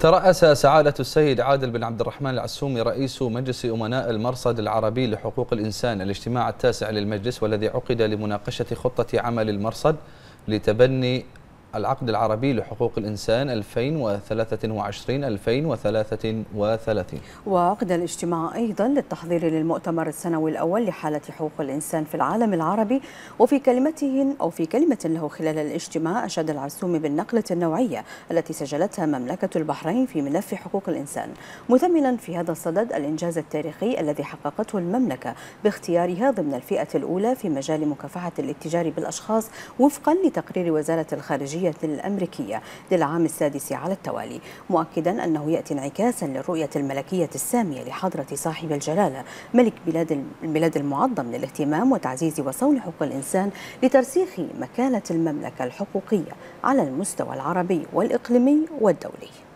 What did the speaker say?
ترأس سعادة السيد عادل بن عبد الرحمن العسومي رئيس مجلس أمناء المرصد العربي لحقوق الإنسان الاجتماع التاسع للمجلس والذي عقد لمناقشة خطة عمل المرصد لتبني العقد العربي لحقوق الإنسان 2023-2033 وعقد الاجتماع أيضا للتحضير للمؤتمر السنوي الأول لحالة حقوق الإنسان في العالم العربي وفي كلمته أو في كلمة له خلال الاجتماع أشاد العسومي بالنقلة النوعية التي سجلتها مملكة البحرين في ملف حقوق الإنسان. مثمنا في هذا الصدد الإنجاز التاريخي الذي حققته المملكة باختيارها ضمن الفئة الأولى في مجال مكافحة الاتجار بالأشخاص وفقا لتقرير وزارة الخارجية الأمريكية للعام السادس على التوالي مؤكدا أنه يأتي انعكاسا للرؤية الملكية السامية لحضرة صاحب الجلالة ملك بلاد البلاد المعظم للاهتمام وتعزيز وصون حقوق الإنسان لترسيخ مكانة المملكة الحقوقية على المستوى العربي والإقليمي والدولي.